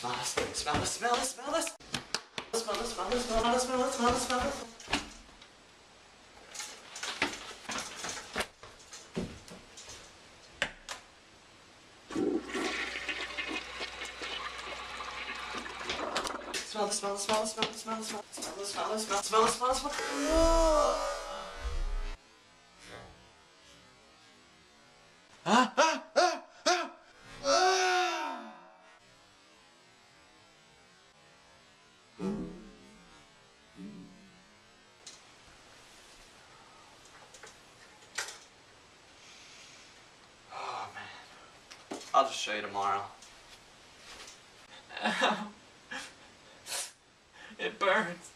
Smell this, smell this, smell this, smell this. Smell this, smell this, smell this, smell this, smell this, smell this. Smell this, smell smell smell smell smell smell smell smell smell smell. Ah, ah, ah, I'll just show you tomorrow. Ow. It burns.